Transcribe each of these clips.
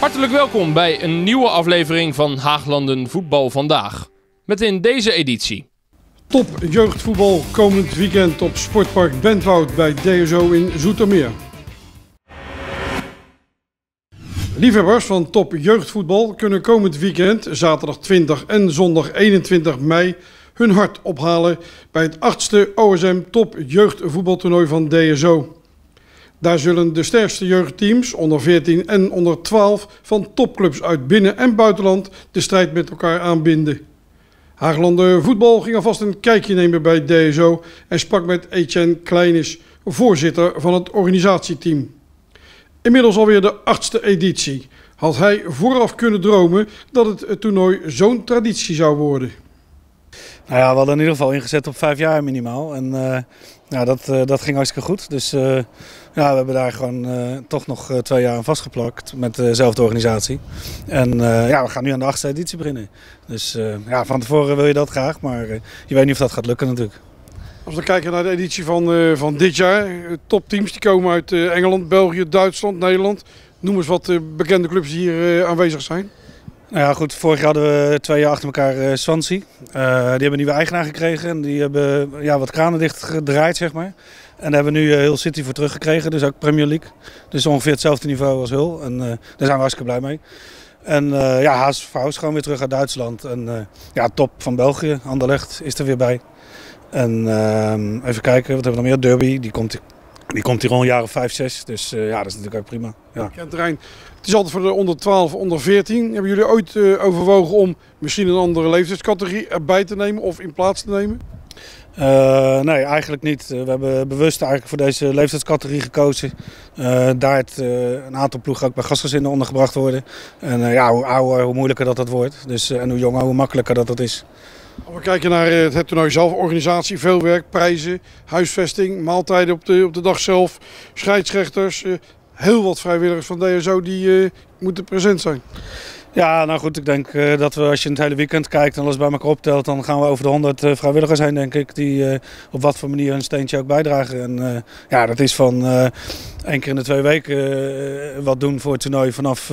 Hartelijk welkom bij een nieuwe aflevering van Haaglanden Voetbal Vandaag. Met in deze editie. Top jeugdvoetbal komend weekend op Sportpark Bentwoud bij DSO in Zoetermeer. Liefhebbers van top jeugdvoetbal kunnen komend weekend, zaterdag 20 en zondag 21 mei, hun hart ophalen bij het achtste OSM Top Jeugdvoetbaltoernooi van DSO. Daar zullen de sterkste jeugdteams, onder 14 en onder 12, van topclubs uit binnen- en buitenland de strijd met elkaar aanbinden. Haaglanden Voetbal ging alvast een kijkje nemen bij DSO en sprak met Etienne Kleinis, voorzitter van het organisatieteam. Inmiddels alweer de achtste editie. Had hij vooraf kunnen dromen dat het toernooi zo'n traditie zou worden? Nou ja, we hadden in ieder geval ingezet op vijf jaar minimaal. En uh, ja, dat, uh, dat ging hartstikke goed. Dus uh, ja, we hebben daar gewoon toch nog twee jaar aan vastgeplakt met dezelfde organisatie. En ja, we gaan nu aan de achtste editie beginnen. Dus ja, van tevoren wil je dat graag, maar je weet niet of dat gaat lukken natuurlijk. Als we kijken naar de editie van, van dit jaar, topteams die komen uit Engeland, België, Duitsland, Nederland. Noem eens wat bekende clubs die hier aanwezig zijn. Nou ja, goed. Vorig jaar hadden we twee jaar achter elkaar uh, Swansea. Uh, die hebben een nieuwe eigenaar gekregen. En die hebben ja, wat kranen dicht gedraaid, zeg maar. En daar hebben we nu uh, Hull City voor teruggekregen. Dus ook Premier League. Dus ongeveer hetzelfde niveau als Hull. En daar zijn we hartstikke blij mee. En ja, HSV is gewoon weer terug uit Duitsland. En ja, top van België. Anderlecht is er weer bij. En ehm, even kijken, wat hebben we nog meer? Derby, die komt die komt hier al een jaar of 5, 6. Dus uh, ja, dat is natuurlijk ook prima. Ja. ja terrein. Het is altijd voor de onder 12, onder 14. Hebben jullie ooit uh, overwogen om misschien een andere leeftijdscategorie erbij te nemen of in plaats te nemen? Uh, nee, eigenlijk niet. We hebben bewust eigenlijk voor deze leeftijdscategorie gekozen. daar het, een aantal ploegen ook bij gastgezinnen ondergebracht worden. En ja, hoe ouder, hoe moeilijker dat dat wordt. Dus, en hoe jonger, hoe makkelijker dat dat is. Als we kijken naar het toernooi zelf, organisatie, veel werk, prijzen, huisvesting, maaltijden op de, op de dag zelf, scheidsrechters, heel wat vrijwilligers van DSO die uh, moeten present zijn. Ja, nou goed, ik denk dat we als je het hele weekend kijkt en alles bij elkaar optelt, dan gaan we over de 100 uh, vrijwilligers zijn, denk ik, die op wat voor manier een steentje ook bijdragen. En ja, dat is van één keer in de twee weken wat doen voor het toernooi vanaf,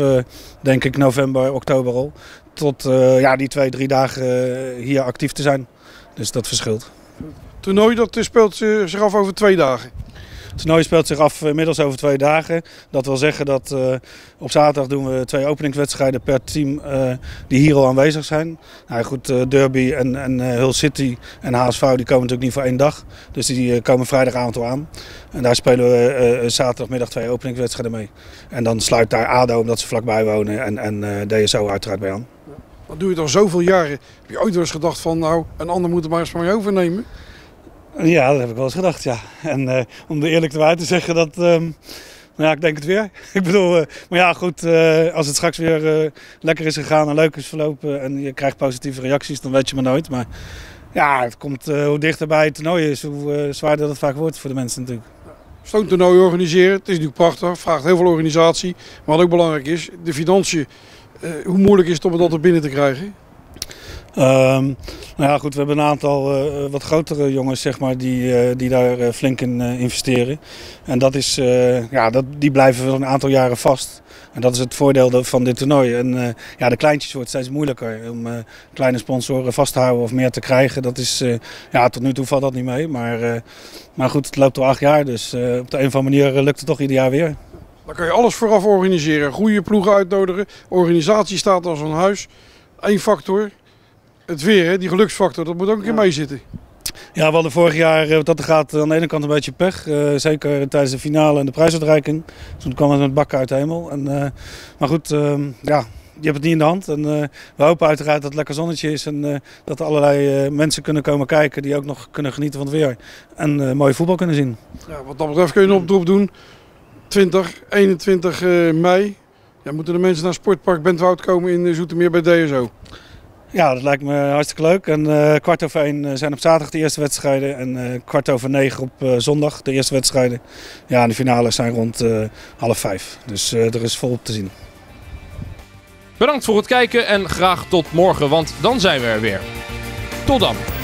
denk ik, november, oktober al. Tot ja, die twee, drie dagen hier actief te zijn. Dus dat verschilt. Het toernooi dat speelt zich af over twee dagen. Het toernooi speelt zich af inmiddels over twee dagen. Dat wil zeggen dat uh, op zaterdag doen we twee openingswedstrijden per team uh, die hier al aanwezig zijn. Nou goed, uh, Derby en, en Hull City en HSV die komen natuurlijk niet voor één dag. Dus die komen vrijdagavond al aan. En daar spelen we zaterdagmiddag twee openingswedstrijden mee. En dan sluit daar ADO, omdat ze vlakbij wonen, en, en DSO uiteraard bij aan. Dat doe je al zoveel jaren. Heb je ooit wel eens gedacht van nou, een ander moet het maar eens van mij overnemen? Ja, dat heb ik wel eens gedacht, ja. En uh, om er eerlijk te te zeggen, dat... Um, nou ja, ik denk het weer. ik bedoel, uh, maar ja, goed, uh, als het straks weer lekker is gegaan en leuk is verlopen en je krijgt positieve reacties, dan weet je maar nooit. Maar ja, het komt hoe dichter bij het toernooi is, hoe zwaarder dat vaak wordt voor de mensen natuurlijk. Zo'n toernooi organiseren, het is natuurlijk prachtig, vraagt heel veel organisatie. Maar wat ook belangrijk is, de financiën. Hoe moeilijk is het om dat er binnen te krijgen? Um, nou ja, goed, we hebben een aantal uh, wat grotere jongens zeg maar, die, die daar flink in investeren. En dat is, ja, dat, die blijven wel een aantal jaren vast. En dat is het voordeel van dit toernooi. En ja, de kleintjes wordt steeds moeilijker om kleine sponsoren vast te houden of meer te krijgen. Dat is, ja, tot nu toe valt dat niet mee. Maar, maar goed, het loopt al acht jaar, dus op de een of andere manier lukt het toch ieder jaar weer. Dan kan je alles vooraf organiseren. Goede ploegen uitnodigen. Organisatie staat als een huis. Eén factor, het weer, hè, die geluksfactor, dat moet ook een keer mee zitten. Ja, we hadden vorig jaar, wat dat gaat, aan de ene kant een beetje pech. Uh, zeker tijdens de finale en de prijsuitreiking. Dus toen kwam het met bakken uit de hemel. En, uh, maar goed, uh, ja, je hebt het niet in de hand. En we hopen uiteraard dat het lekker zonnetje is. En dat allerlei mensen kunnen komen kijken die ook nog kunnen genieten van het weer. En mooi voetbal kunnen zien. Ja, wat dat betreft kun je een oproep doen. 20, 21 mei. Ja, moeten de mensen naar Sportpark Bentwoud komen in Zoetermeer bij DSO? Ja, dat lijkt me hartstikke leuk. En uh, kwart over één zijn op zaterdag de eerste wedstrijden. En uh, kwart over negen op uh, zondag de eerste wedstrijden. Ja, en de finales zijn rond half vijf. Dus er is volop te zien. Bedankt voor het kijken en graag tot morgen, want dan zijn we er weer. Tot dan.